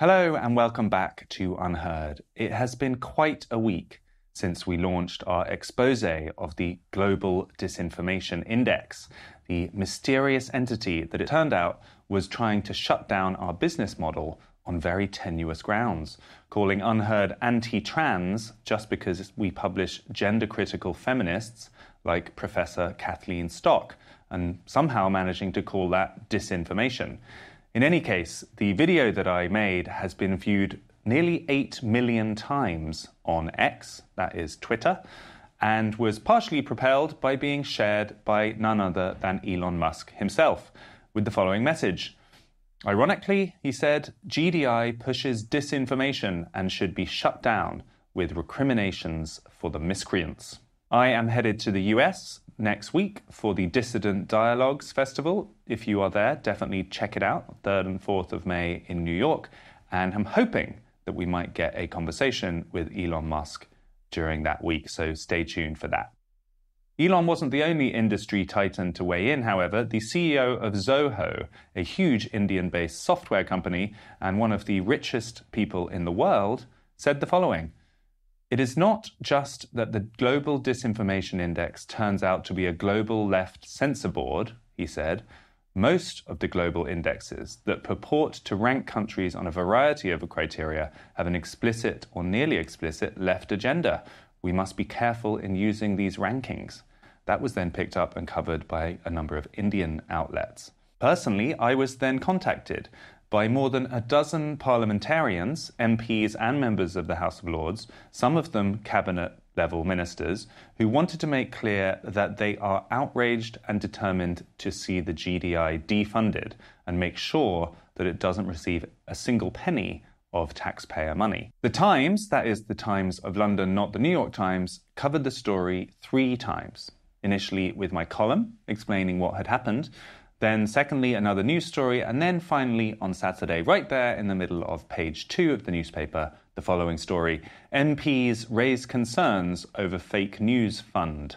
Hello and welcome back to UnHerd. It has been quite a week since we launched our expose of the Global Disinformation Index, the mysterious entity that it turned out was trying to shut down our business model on very tenuous grounds, calling UnHerd anti trans just because we publish gender critical feminists like Professor Kathleen Stock, and somehow managing to call that disinformation. In any case, the video that I made has been viewed nearly 8 million times on X, that is Twitter, and was partially propelled by being shared by none other than Elon Musk himself, with the following message. Ironically, he said, GDI pushes disinformation and should be shut down with recriminations for the miscreants. I am headed to the US next week for the Dissident Dialogues Festival. If you are there, definitely check it out, 3rd and 4th of May in New York. And I'm hoping that we might get a conversation with Elon Musk during that week, so stay tuned for that. Elon wasn't the only industry titan to weigh in, however. The CEO of Zoho, a huge Indian based software company and one of the richest people in the world, said the following It is not just that the Global Disinformation Index turns out to be a global left censor board, he said. Most of the global indexes that purport to rank countries on a variety of criteria have an explicit or nearly explicit left agenda. We must be careful in using these rankings. That was then picked up and covered by a number of Indian outlets. Personally, I was then contacted by more than a dozen parliamentarians, MPs, and members of the House of Lords, some of them cabinet level ministers, who wanted to make clear that they are outraged and determined to see the GDI defunded and make sure that it doesn't receive a single penny of taxpayer money. The Times, that is the Times of London, not the New York Times, covered the story three times. Initially with my column explaining what had happened, then, secondly, another news story, and then finally on Saturday, right there in the middle of page two of the newspaper, the following story MPs raise concerns over fake news fund.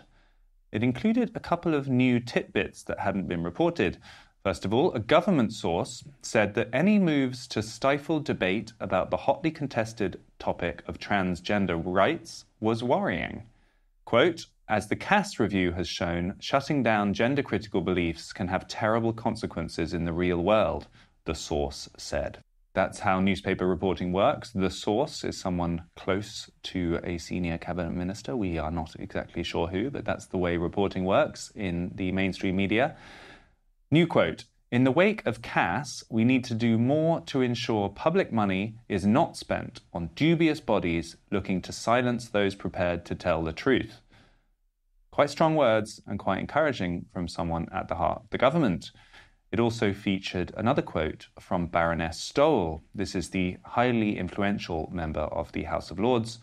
It included a couple of new tidbits that hadn't been reported. First of all, a government source said that any moves to stifle debate about the hotly contested topic of transgender rights was worrying. Quote, as the Cass review has shown, shutting down gender critical beliefs can have terrible consequences in the real world, the source said. That's how newspaper reporting works. The source is someone close to a senior cabinet minister. We are not exactly sure who, but that's the way reporting works in the mainstream media. New quote In the wake of Cass, we need to do more to ensure public money is not spent on dubious bodies looking to silence those prepared to tell the truth. Quite strong words and quite encouraging from someone at the heart of the government. It also featured another quote from Baroness Stowell. This is the highly influential member of the House of Lords,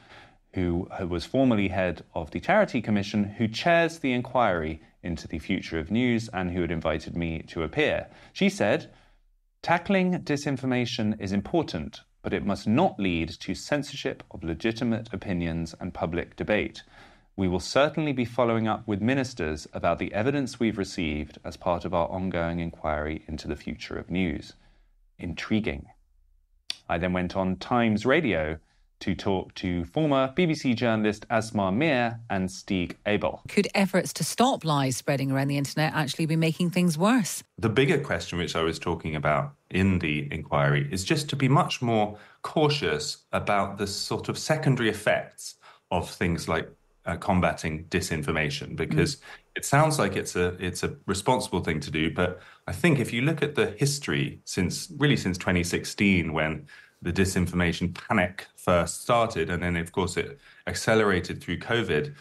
who, who was formerly head of the Charity Commission, who chairs the inquiry into the future of news and who had invited me to appear. She said, Tackling disinformation is important, but it must not lead to censorship of legitimate opinions and public debate. We will certainly be following up with ministers about the evidence we've received as part of our ongoing inquiry into the future of news. Intriguing. I then went on Times Radio to talk to former BBC journalist Asma Mir and Stig Abell. Could efforts to stop lies spreading around the internet actually be making things worse? The bigger question, which I was talking about in the inquiry, is just to be much more cautious about the sort of secondary effects of things like uh, combating disinformation because mm. it sounds like it's a it's a responsible thing to do but i think if you look at the history since really since 2016 when the disinformation panic first started and then of course it accelerated through covid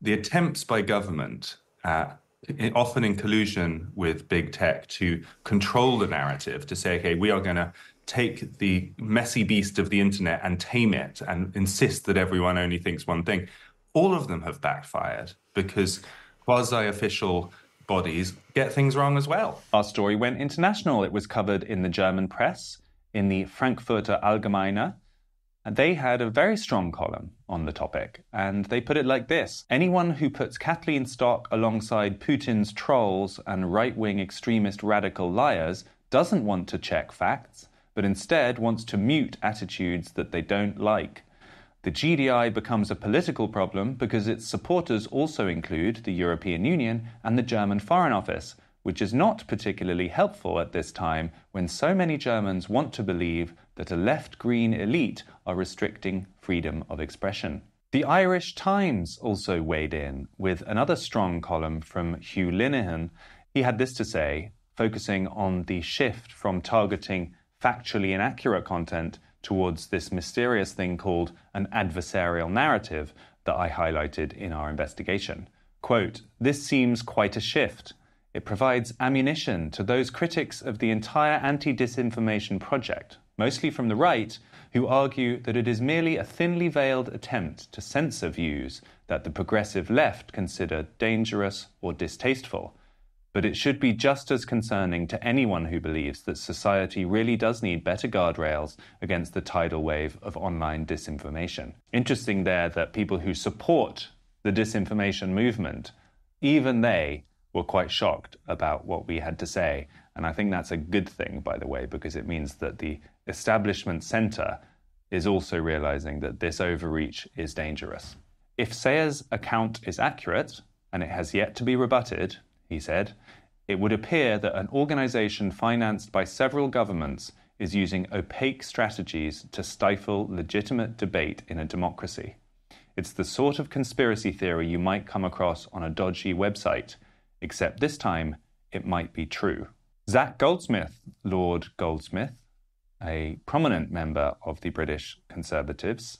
the attempts by government uh, often in collusion with big tech to control the narrative to say okay we are going to take the messy beast of the internet and tame it and insist that everyone only thinks one thing all of them have backfired because quasi official bodies get things wrong as well. Our story went international. It was covered in the German press, in the Frankfurter Allgemeine. And they had a very strong column on the topic, and they put it like this Anyone who puts Kathleen Stock alongside Putin's trolls and right wing extremist radical liars doesn't want to check facts, but instead wants to mute attitudes that they don't like. The GDI becomes a political problem because its supporters also include the European Union and the German Foreign Office, which is not particularly helpful at this time when so many Germans want to believe that a left green elite are restricting freedom of expression. The Irish Times also weighed in with another strong column from Hugh Linehan. He had this to say, focusing on the shift from targeting factually inaccurate content towards this mysterious thing called an adversarial narrative that I highlighted in our investigation. Quote, This seems quite a shift. It provides ammunition to those critics of the entire anti disinformation project, mostly from the right, who argue that it is merely a thinly veiled attempt to censor views that the progressive left consider dangerous or distasteful. But it should be just as concerning to anyone who believes that society really does need better guardrails against the tidal wave of online disinformation. Interesting there that people who support the disinformation movement, even they were quite shocked about what we had to say. And I think that's a good thing, by the way, because it means that the establishment center is also realizing that this overreach is dangerous. If Sayers' account is accurate, and it has yet to be rebutted, he said, it would appear that an organization financed by several governments is using opaque strategies to stifle legitimate debate in a democracy. It's the sort of conspiracy theory you might come across on a dodgy website except this time it might be true. Zac Goldsmith, Lord Goldsmith, a prominent member of the British Conservatives,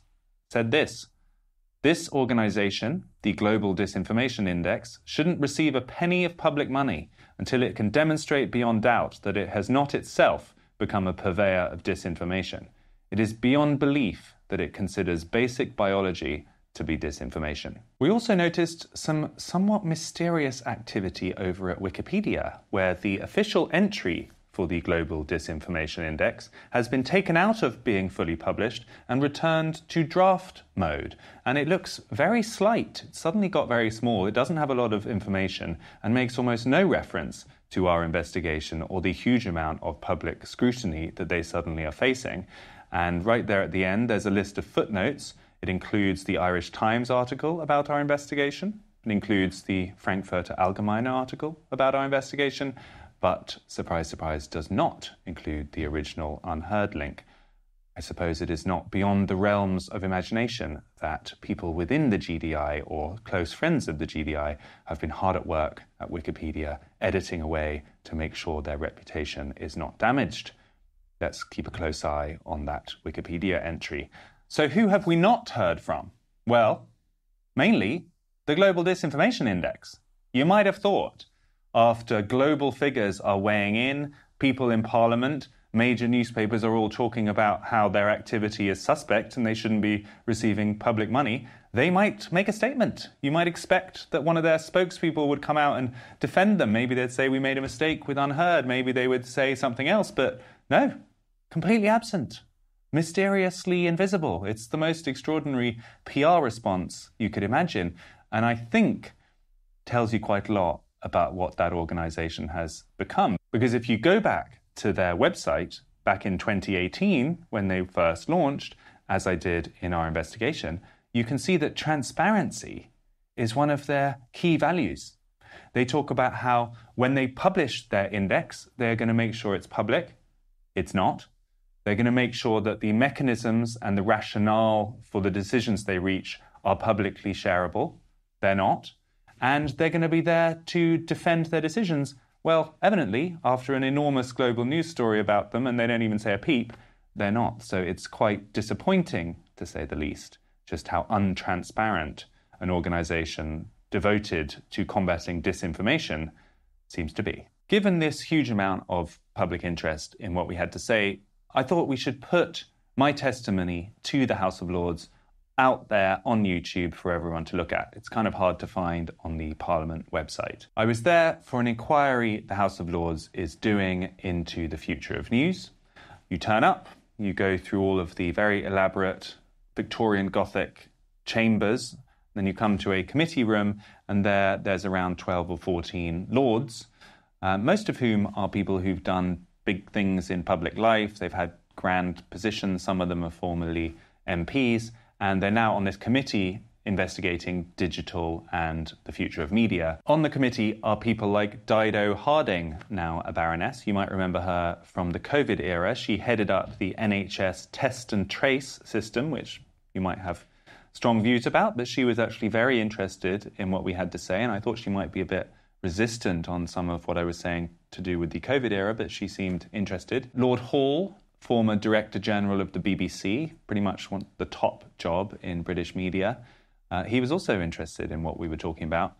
said this This organization, the Global Disinformation Index, shouldn't receive a penny of public money until it can demonstrate beyond doubt that it has not itself become a purveyor of disinformation. It is beyond belief that it considers basic biology to be disinformation. We also noticed some somewhat mysterious activity over at Wikipedia, where the official entry for the Global Disinformation Index has been taken out of being fully published and returned to draft mode. And it looks very slight. It suddenly got very small. It doesn't have a lot of information and makes almost no reference to our investigation or the huge amount of public scrutiny that they suddenly are facing. And right there at the end, there's a list of footnotes it includes the Irish Times article about our investigation. It includes the Frankfurter Allgemeine article about our investigation, but surprise, surprise, does not include the original UnHerd link. I suppose it is not beyond the realms of imagination that people within the GDI or close friends of the GDI have been hard at work at Wikipedia, editing away to make sure their reputation is not damaged. Let's keep a close eye on that Wikipedia entry. So, who have we not heard from? Well, mainly the Global Disinformation Index. You might have thought, after global figures are weighing in, people in Parliament, major newspapers are all talking about how their activity is suspect and they shouldn't be receiving public money, they might make a statement. You might expect that one of their spokespeople would come out and defend them. Maybe they'd say, We made a mistake with UnHerd. Maybe they would say something else, but no, completely absent mysteriously invisible. It's the most extraordinary PR response you could imagine. And I think tells you quite a lot about what that organization has become. Because if you go back to their website back in 2018, when they first launched, as I did in our investigation, you can see that transparency is one of their key values. They talk about how when they publish their index, they're going to make sure it's public. It's not. They're going to make sure that the mechanisms and the rationale for the decisions they reach are publicly shareable. They're not. And they're going to be there to defend their decisions. Well, evidently, after an enormous global news story about them, and they don't even say a peep, they're not. So it's quite disappointing, to say the least, just how untransparent an organization devoted to combating disinformation seems to be. Given this huge amount of public interest in what we had to say, I thought we should put my testimony to the House of Lords out there on YouTube for everyone to look at. It's kind of hard to find on the Parliament website. I was there for an inquiry the House of Lords is doing into the future of news. You turn up, you go through all of the very elaborate Victorian Gothic chambers, then you come to a committee room, and there there's around 12 or 14 lords, uh, most of whom are people who've done big things in public life. They've had grand positions. Some of them are formerly MPs, and they're now on this committee investigating digital and the future of media. On the committee are people like Dido Harding, now a baroness. You might remember her from the COVID era. She headed up the NHS test and trace system, which you might have strong views about, but she was actually very interested in what we had to say, and I thought she might be a bit resistant on some of what I was saying to do with the COVID era, but she seemed interested. Lord Hall, former Director General of the BBC, pretty much the top job in British media. Uh, he was also interested in what we were talking about.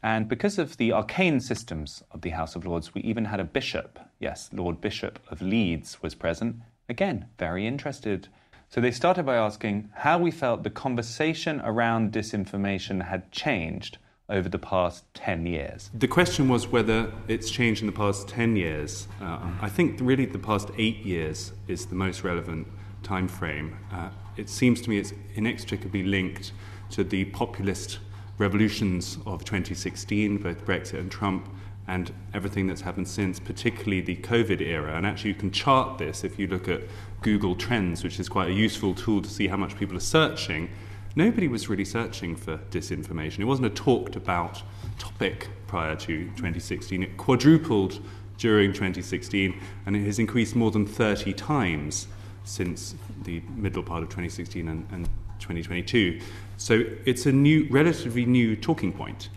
And because of the arcane systems of the House of Lords, we even had a bishop. Yes, Lord Bishop of Leeds was present. Again, very interested. So they started by asking how we felt the conversation around disinformation had changed over the past 10 years. The question was whether it's changed in the past 10 years. Uh, I think really the past eight years is the most relevant time frame. Uh, it seems to me it's inextricably linked to the populist revolutions of 2016, both Brexit and Trump, and everything that's happened since, particularly the COVID era. And actually, you can chart this if you look at Google Trends, which is quite a useful tool to see how much people are searching. Nobody was really searching for disinformation. It wasn't a talked about topic prior to 2016. It quadrupled during 2016, and it has increased more than 30 times since the middle part of 2016 and, and 2022. So it's a new, relatively new talking point.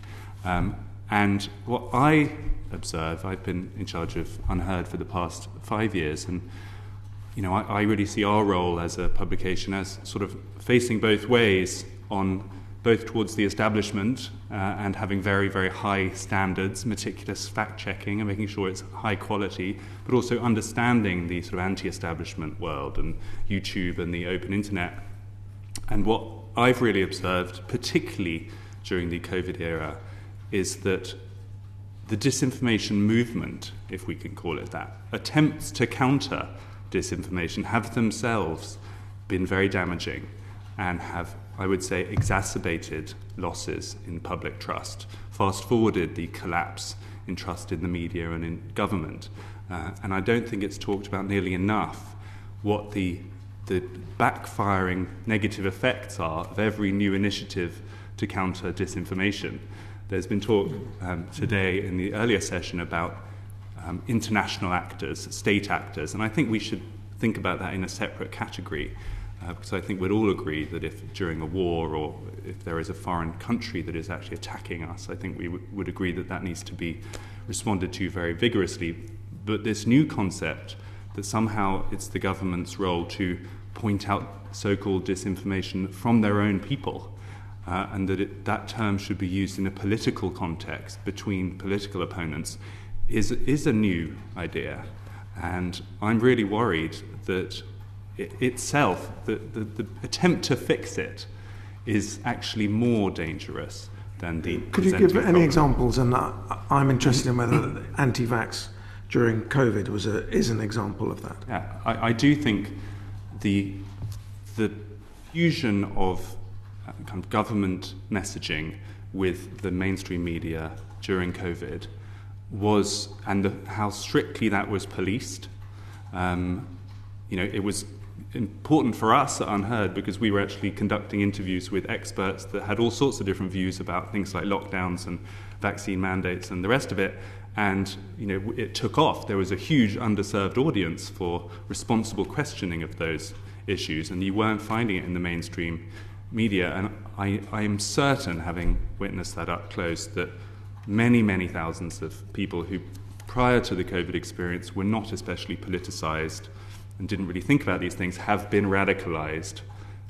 Um, and what I observe, I've been in charge of UnHerd for the past five years, and you know, I, I really see our role as a publication as sort of facing both ways on both towards the establishment uh, and having very, very high standards, meticulous fact checking and making sure it's high quality, but also understanding the sort of anti establishment world and YouTube and the open internet. And what I've really observed, particularly during the COVID era, is that the disinformation movement, if we can call it that, attempts to counter disinformation have themselves been very damaging and have, I would say, exacerbated losses in public trust, fast forwarded the collapse in trust in the media and in government. Uh, and I don't think it's talked about nearly enough what the the backfiring negative effects are of every new initiative to counter disinformation. There's been talk um, today in the earlier session about um, international actors, state actors, and I think we should think about that in a separate category. Uh, because I think we'd all agree that if during a war or if there is a foreign country that is actually attacking us, I think we w- would agree that that needs to be responded to very vigorously. But this new concept that somehow it's the government's role to point out so called disinformation from their own people. Uh, and that it, that term should be used in a political context between political opponents is, is a new idea. And I'm really worried that it itself, the, the, the attempt to fix it, is actually more dangerous than the. Could you give any examples? And I'm interested in whether anti vax during COVID was a, is an example of that. Yeah, I, I do think the, the fusion of uh, kind of government messaging with the mainstream media during COVID was, and the, how strictly that was policed. Um, you know, it was important for us at UnHerd because we were actually conducting interviews with experts that had all sorts of different views about things like lockdowns and vaccine mandates and the rest of it and you know it took off. There was a huge underserved audience for responsible questioning of those issues, and you weren't finding it in the mainstream media. And I, I am certain, having witnessed that up close, that many, many thousands of people who, prior to the COVID experience, were not especially politicized and didn't really think about these things, have been radicalized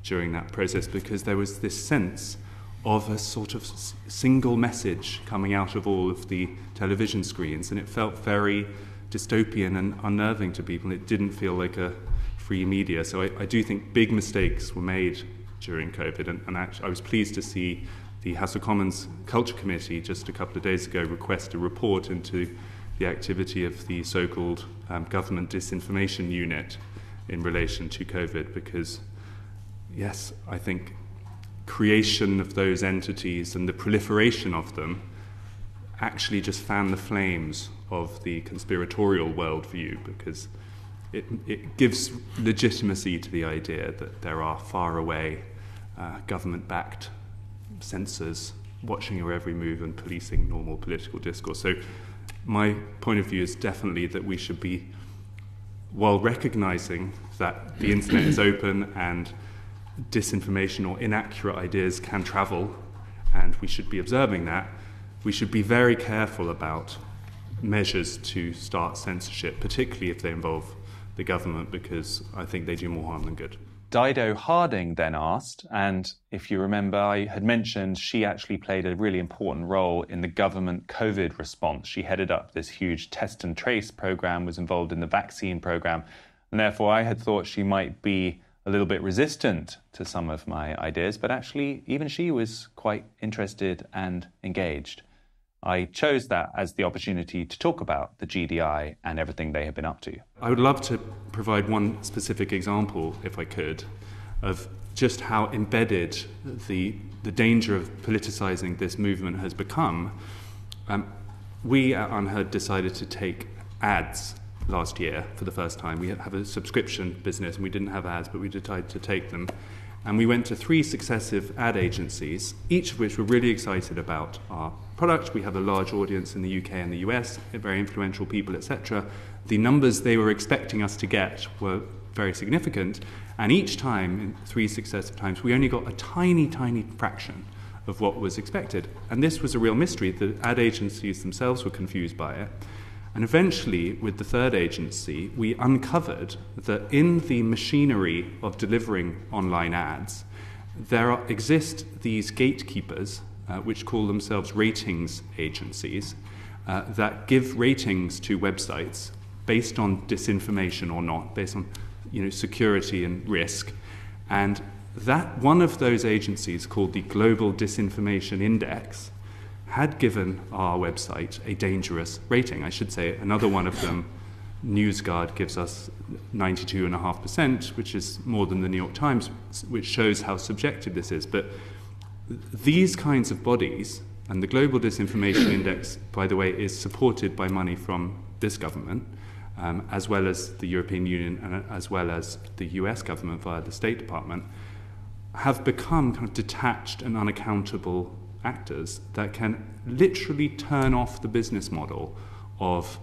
during that process because there was this sense of a sort of single message coming out of all of the television screens, and it felt very dystopian and unnerving to people. It didn't feel like a free media. So I, I do think big mistakes were made during COVID, and, and I was pleased to see the House of Commons Culture Committee just a couple of days ago request a report into the activity of the so called um, government disinformation unit in relation to COVID, because, yes, I think creation of those entities and the proliferation of them actually just fan the flames of the conspiratorial worldview because it, it gives legitimacy to the idea that there are far away uh, government backed censors watching your every move and policing normal political discourse. So, my point of view is definitely that we should be, while recognizing that the internet is open and disinformation or inaccurate ideas can travel, and we should be observing that, we should be very careful about measures to start censorship, particularly if they involve the government, because I think they do more harm than good. Dido Harding then asked, and if you remember, I had mentioned she actually played a really important role in the government COVID response. She headed up this huge test and trace program, was involved in the vaccine program, and therefore I had thought she might be a little bit resistant to some of my ideas, but actually, even she was quite interested and engaged. I chose that as the opportunity to talk about the GDI and everything they have been up to. I would love to provide one specific example, if I could, of just how embedded the, the danger of politicizing this movement has become. Um, we at UnHerd decided to take ads last year for the first time. We have a subscription business and we didn't have ads, but we decided to take them. And we went to three successive ad agencies, each of which were really excited about our product. We have a large audience in the UK and the US, very influential people, etc. The numbers they were expecting us to get were very significant. And each time, in three successive times, we only got a tiny, tiny fraction of what was expected. And this was a real mystery. The ad agencies themselves were confused by it. And eventually, with the third agency, we uncovered that in the machinery of delivering online ads, there are, exist these gatekeepers, uh, which call themselves ratings agencies, uh, that give ratings to websites based on disinformation or not, based on you know, security and risk. And that one of those agencies, called the Global Disinformation Index, had given our website a dangerous rating. I should say another one of them, NewsGuard, gives us 92.5%, which is more than the New York Times, which shows how subjective this is. But these kinds of bodies, and the Global Disinformation Index, by the way, is supported by money from this government, um, as well as the European Union and as well as the US government via the State Department, have become kind of detached and unaccountable actors that can literally turn off the business model of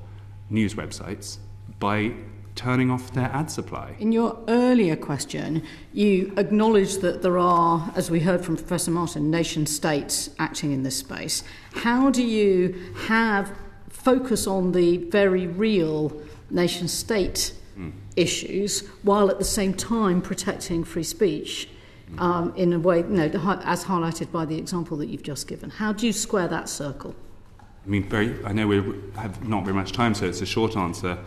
news websites by turning off their ad supply. In your earlier question, you acknowledged that there are, as we heard from Professor Martin, nation states acting in this space. How do you have focus on the very real nation state mm. issues while at the same time protecting free speech? Um, in a way, you know, as highlighted by the example that you've just given. How do you square that circle? I mean, very. I know we have not very much time, so it's a short answer.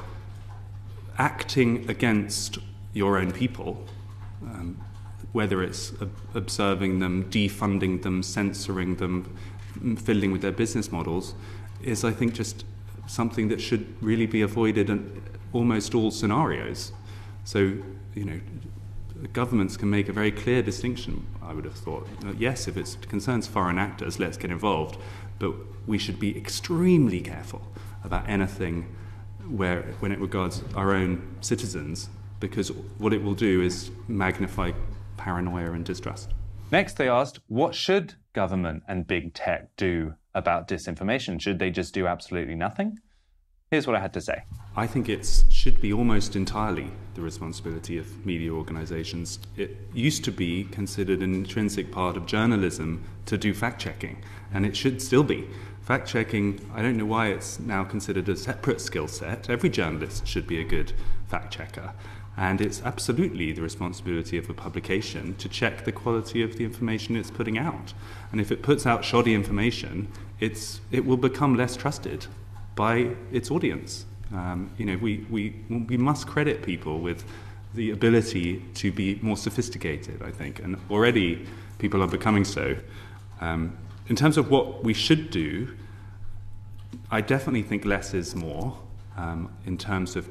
Acting against your own people, um, whether it's observing them, defunding them, censoring them, fiddling with their business models, is, I think, just something that should really be avoided in almost all scenarios. So, you know, governments can make a very clear distinction, I would have thought. Uh, yes, if it concerns foreign actors, let's get involved, but we should be extremely careful about anything where, when it regards our own citizens, because what it will do is magnify paranoia and distrust. Next, they asked, what should government and big tech do about disinformation? Should they just do absolutely nothing? Here's what I had to say. I think it should be almost entirely the responsibility of media organizations. It used to be considered an intrinsic part of journalism to do fact checking, and it should still be. Fact checking, I don't know why it's now considered a separate skill set. Every journalist should be a good fact checker. And it's absolutely the responsibility of a publication to check the quality of the information it's putting out. And if it puts out shoddy information, it's, it will become less trusted by its audience. Um, you know, we, we, we must credit people with the ability to be more sophisticated, I think, and already people are becoming so. Um, in terms of what we should do, I definitely think less is more um, in terms of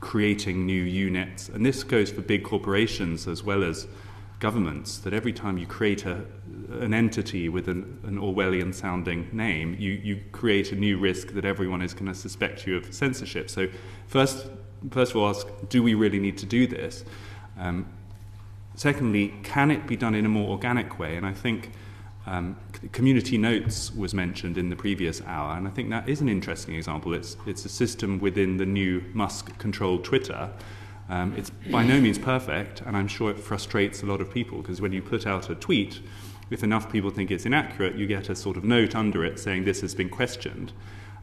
creating new units, and this goes for big corporations as well as governments, that every time you create a, an entity with an, an Orwellian sounding name, you, you create a new risk that everyone is going to suspect you of censorship. So, first, first of all ask, do we really need to do this? Um, secondly, can it be done in a more organic way? And I think um, community notes was mentioned in the previous hour, and I think that is an interesting example. It's, it's a system within the new Musk controlled Twitter. Um, it's by no means perfect, and I'm sure it frustrates a lot of people because when you put out a tweet, if enough people think it's inaccurate, you get a sort of note under it saying this has been questioned.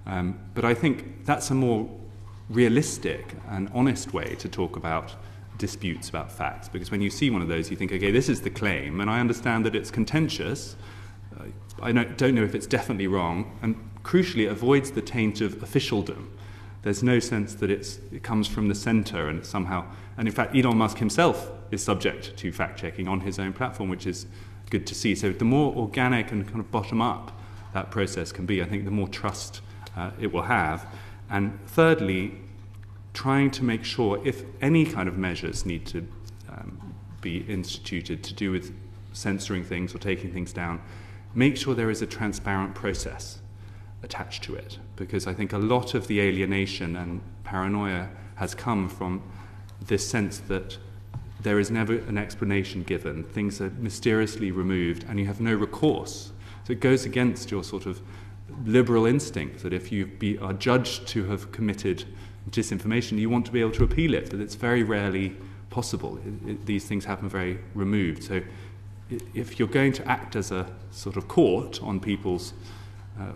Um, but I think that's a more realistic and honest way to talk about disputes about facts because when you see one of those, you think, okay, this is the claim, and I understand that it's contentious. I don't know if it's definitely wrong, and crucially, avoids the taint of officialdom. There's no sense that it's it comes from the center and somehow, and in fact, Elon Musk himself is subject to fact checking on his own platform, which is good to see. So, the more organic and kind of bottom up that process can be, I think the more trust uh, it will have. And thirdly, trying to make sure if any kind of measures need to um, be instituted to do with censoring things or taking things down, make sure there is a transparent process attached to it. Because I think a lot of the alienation and paranoia has come from this sense that there is never an explanation given, things are mysteriously removed, and you have no recourse. So it goes against your sort of liberal instinct that if you be, are judged to have committed disinformation, you want to be able to appeal it, but it's very rarely possible. It, it, these things happen very removed. So if you're going to act as a sort of court on people's uh,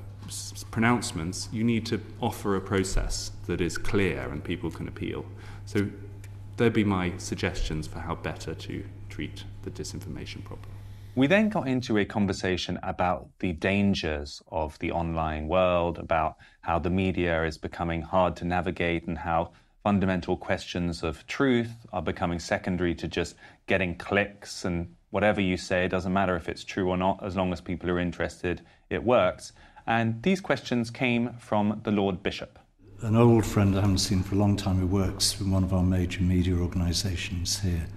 pronouncements, you need to offer a process that is clear and people can appeal. So there'd be my suggestions for how better to treat the disinformation problem. We then got into a conversation about the dangers of the online world, about how the media is becoming hard to navigate, and how fundamental questions of truth are becoming secondary to just getting clicks and whatever you say, it doesn't matter if it's true or not, as long as people are interested, it works. And these questions came from the Lord Bishop. an old friend I haven't seen for a long time who works in one of our major media organisations here,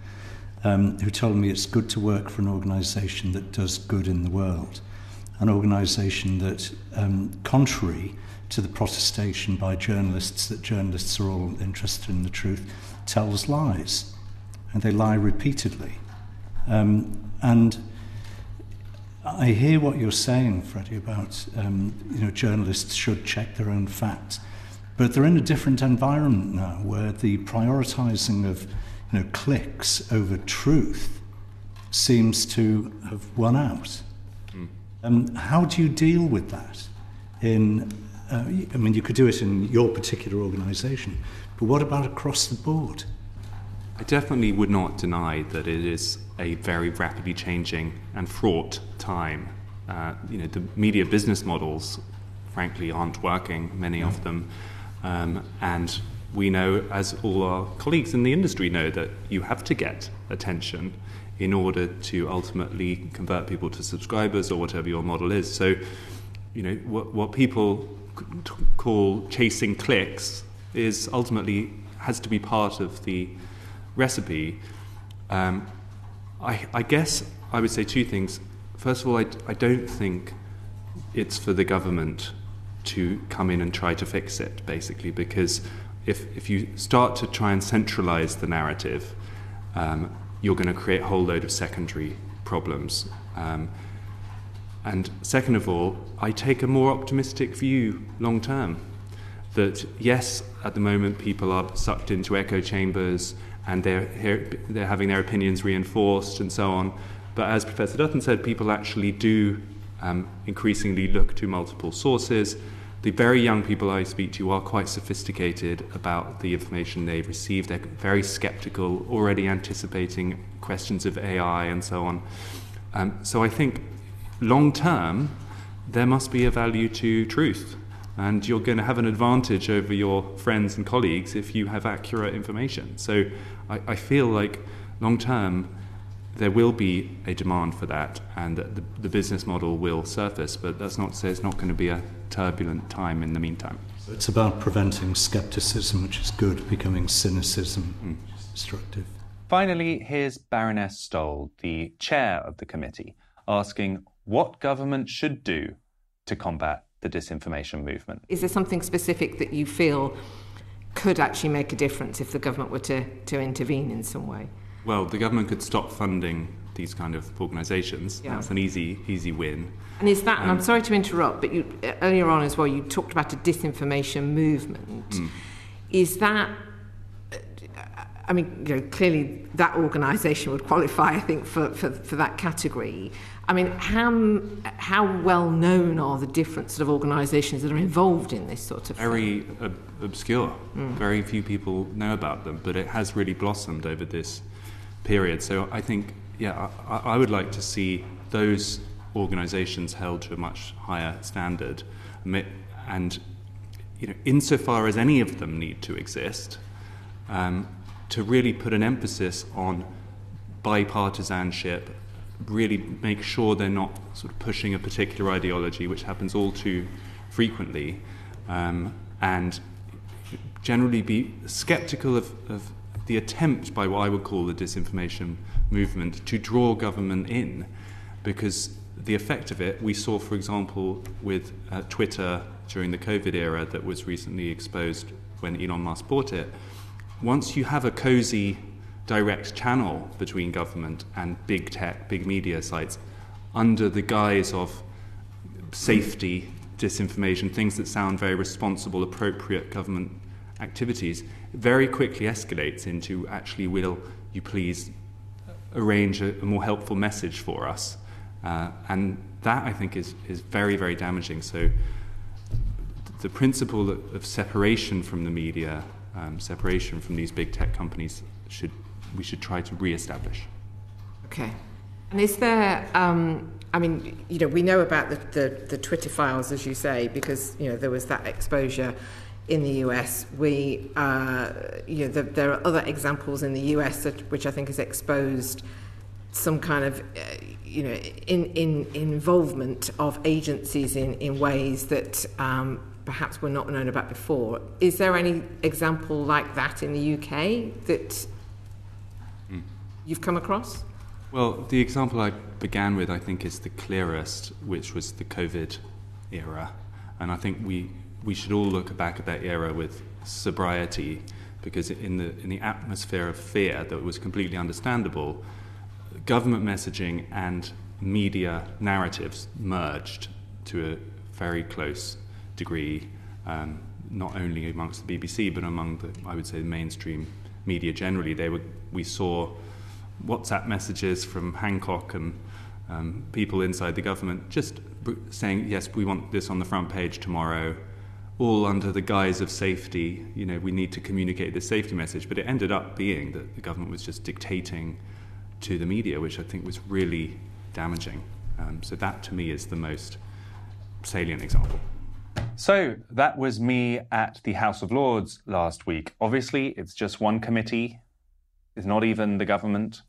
um, who told me it's good to work for an organisation that does good in the world, an organisation that, um, contrary to the protestation by journalists that journalists are all interested in the truth, tells lies, and they lie repeatedly. Um, and I hear what you're saying, Freddie, about um, you know journalists should check their own facts. But they're in a different environment now, where the prioritising of you know, clicks over truth seems to have won out. Mm. Um, how do you deal with that? In, uh, I mean, you could do it in your particular organisation, but what about across the board? I definitely would not deny that it is a very rapidly changing and fraught time. Uh, you know, the media business models, frankly, aren't working, many mm. of them. Um, and we know, as all our colleagues in the industry know, that you have to get attention in order to ultimately convert people to subscribers or whatever your model is. So, you know, what, what people call chasing clicks is ultimately has to be part of the recipe. Um, I, I, guess I would say two things. First of all, I, I don't think it's for the government to come in and try to fix it, basically, because if, if you start to try and centralize the narrative, um, you're going to create a whole load of secondary problems. Um, and second of all, I take a more optimistic view long term. That yes, at the moment people are sucked into echo chambers and they're, they're having their opinions reinforced and so on. But as Professor Dutton said, people actually do um, increasingly look to multiple sources the very young people I speak to are quite sophisticated about the information they've received. They're very skeptical, already anticipating questions of AI and so on. Um, so I think long term, there must be a value to truth. And you're going to have an advantage over your friends and colleagues if you have accurate information. So I, I feel like long term, there will be a demand for that and that the, the business model will surface, but that's not to say it's not going to be a turbulent time in the meantime. It's about preventing skepticism, which is good, becoming cynicism, mm. which is destructive. Finally, here's Baroness Stowell, the chair of the committee, asking what government should do to combat the disinformation movement. Is there something specific that you feel could actually make a difference if the government were to, to intervene in some way? Well, the government could stop funding these kind of organisations. Yeah. That's an easy, easy win. And is that? Um, and I'm um, sorry to interrupt, but you, earlier on as well, you talked about a disinformation movement. Mm. Is that? I mean, you know, clearly that organisation would qualify, I think, for, for, for that category. I mean, how, how well known are the different sort of organisations that are involved in this sort of Very ob- obscure. Mm. Very few people know about them, but it has really blossomed over this period. So I think, yeah, I, I would like to see those organisations held to a much higher standard. And, you know, insofar as any of them need to exist, um, to really put an emphasis on bipartisanship really make sure they're not sort of pushing a particular ideology, which happens all too frequently, um, and generally be skeptical of, of the attempt by what I would call the disinformation movement to draw government in, because the effect of it we saw, for example, with uh, Twitter during the COVID era that was recently exposed when Elon Musk bought it. Once you have a cozy direct channel between government and big tech, big media sites under the guise of safety, disinformation, things that sound very responsible, appropriate government activities, very quickly escalates into actually, will you please arrange a, a more helpful message for us? Uh, and that, I think, is, is very, very damaging. So the principle of separation from the media, um, separation from these big tech companies, should we should try to re-establish. Okay. And is there, um, I mean, you know, we know about the, the, the, Twitter files, as you say, because, you know, there was that exposure in the US. We, uh, you know, the, there are other examples in the US that, which I think has exposed some kind of, uh, you know, in, in involvement of agencies in, in ways that um, perhaps were not known about before. Is there any example like that in the UK that you've come across? Well, the example I began with, I think, is the clearest, which was the COVID era. And I think we, we should all look back at that era with sobriety, because in the, in the atmosphere of fear that was completely understandable, government messaging and media narratives merged to a very close degree, um, not only amongst the BBC, but among the, I would say, the mainstream media generally. They were, we saw WhatsApp messages from Hancock and um, people inside the government just saying, yes, we want this on the front page tomorrow, all under the guise of safety. You know, we need to communicate this safety message. But it ended up being that the government was just dictating to the media, which I think was really damaging. Um, so that to me is the most salient example. So that was me at the House of Lords last week. Obviously, it's just one committee. It's not even the government.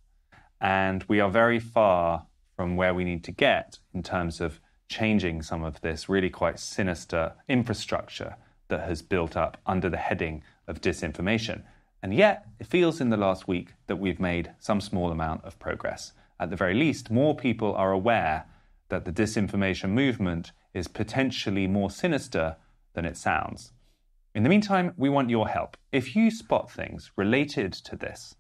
And we are very far from where we need to get in terms of changing some of this really quite sinister infrastructure that has built up under the heading of disinformation. And yet, it feels in the last week that we've made some small amount of progress. At the very least, more people are aware that the disinformation movement is potentially more sinister than it sounds. In the meantime, we want your help. If you spot things related to this,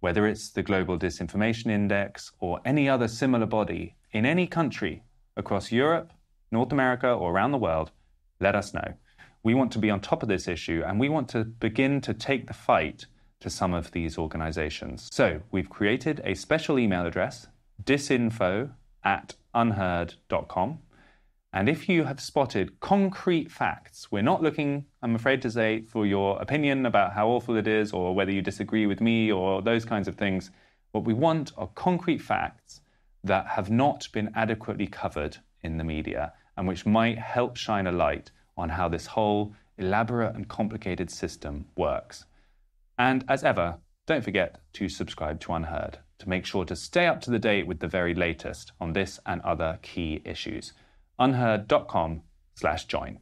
whether it's the Global Disinformation Index or any other similar body in any country across Europe, North America, or around the world, let us know. We want to be on top of this issue and we want to begin to take the fight to some of these organizations. So we've created a special email address, disinfo at unherd.com. And if you have spotted concrete facts, we're not looking, I'm afraid to say, for your opinion about how awful it is or whether you disagree with me or those kinds of things. What we want are concrete facts that have not been adequately covered in the media and which might help shine a light on how this whole elaborate and complicated system works. And as ever, don't forget to subscribe to UnHerd to make sure to stay up to the date with the very latest on this and other key issues unherd.com slash join.